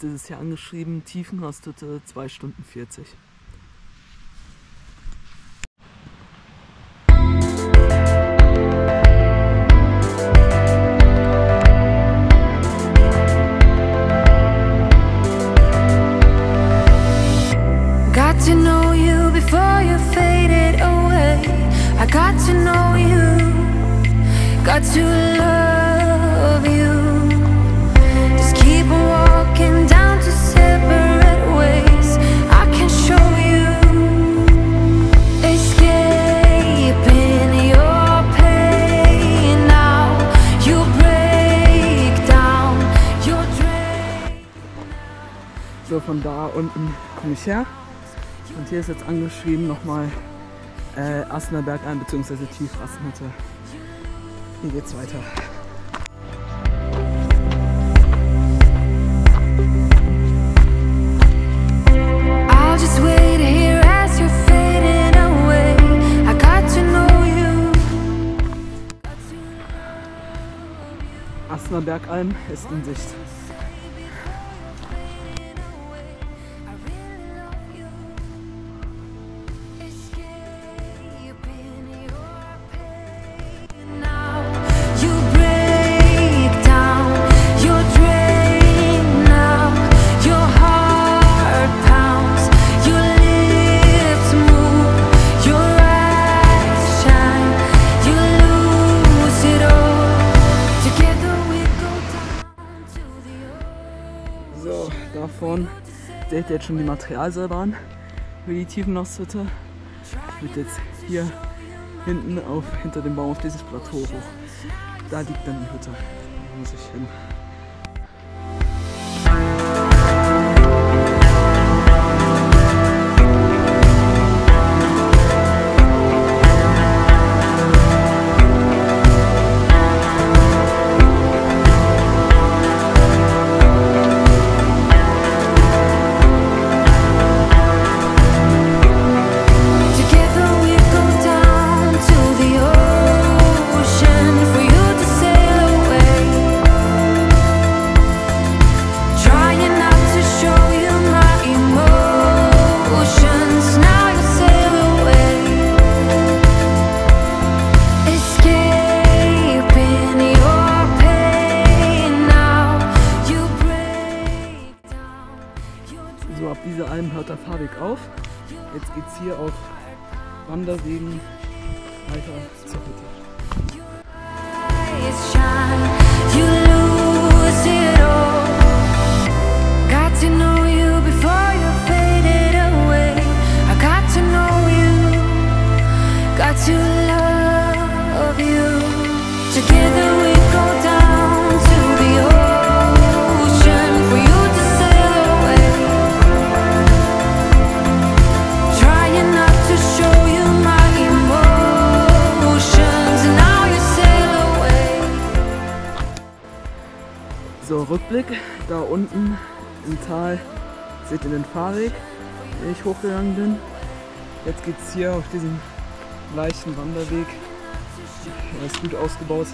Jetzt ist es hier angeschrieben, Tiefenrastete 2 Stunden 40. Von da unten komme ich her. Und hier ist jetzt angeschrieben nochmal äh, Asnerberg ein, beziehungsweise Tiefrastnette. Hier geht's weiter. Asnerbergalm ist in Sicht. Ihr jetzt schon die Materialseilbahn für die Tiefenrastete. Ich würde jetzt hier hinten auf, hinter dem Baum auf dieses Plateau hoch. Da liegt dann die Hütte. Da muss ich hin. Auf Wanderwegen weiter zur Hütte. Rückblick. Da unten im Tal seht ihr den Fahrweg, den ich hochgegangen bin. Jetzt geht's hier auf diesem leichten Wanderweg. Er ist gut ausgebaut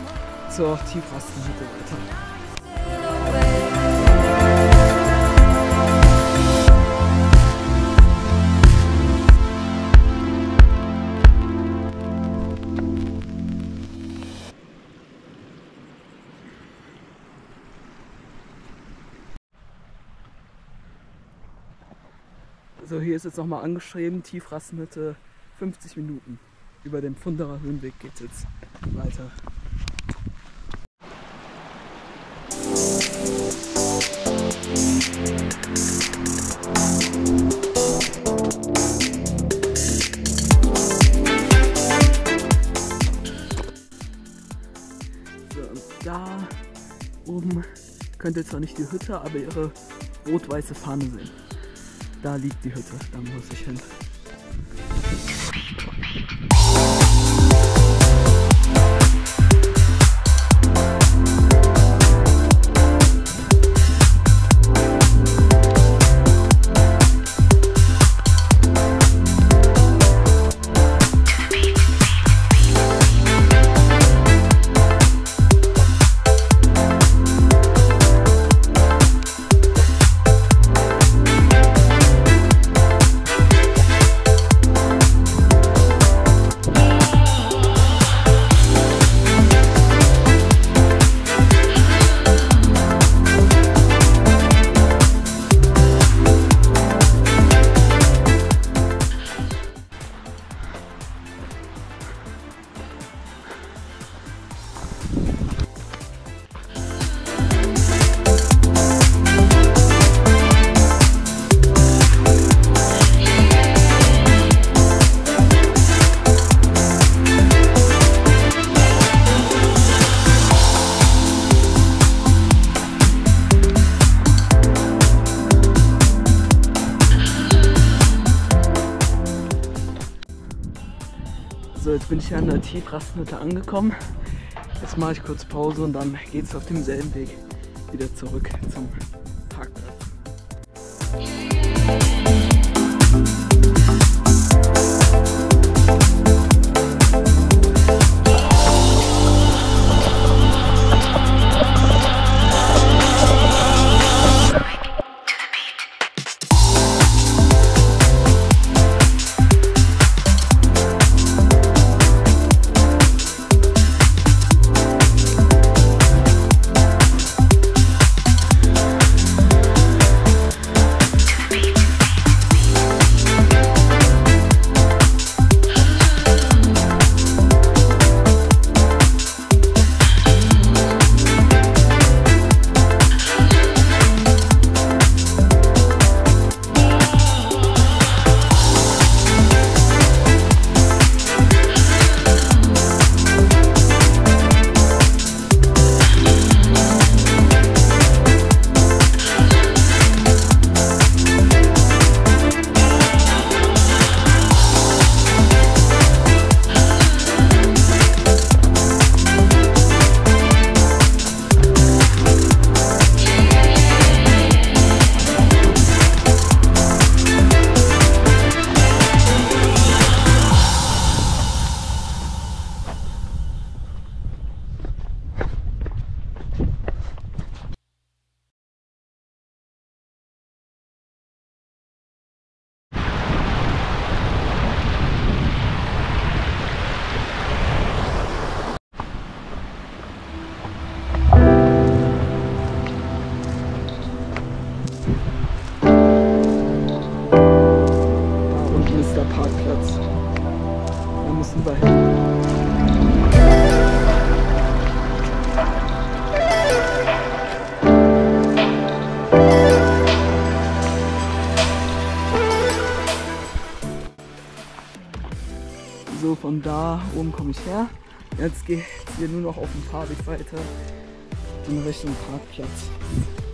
zur Tiefrastenhütte weiter. So, hier ist jetzt nochmal angeschrieben, Tiefrastenhütte 50 Minuten. Über den Pfunderer Höhenweg geht's jetzt weiter. Da oben könnt ihr zwar nicht die Hütte, aber ihre rot-weiße Fahne sehen. Da liegt die Hütte, da muss ich hin. Jetzt bin ich hier an der Tiefrastmitte angekommen. Jetzt mache ich kurz Pause und dann geht es auf demselben Weg wieder zurück zum Parkplatz. So, von da oben komme ich her. Jetzt geht es hier nur noch auf dem Fahrweg weiter in Richtung Parkplatz.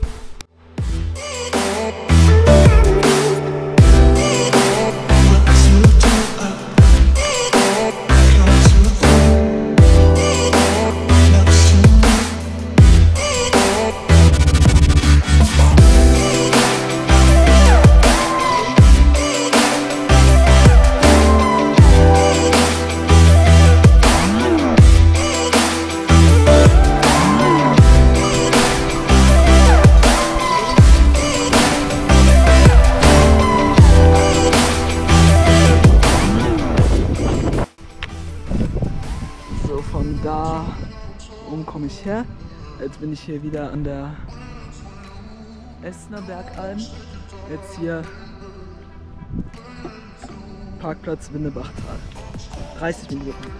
Ich. Jetzt bin ich hier wieder an der Essener Bergalm. Jetzt hier Parkplatz Winnebachtal. 30 Minuten.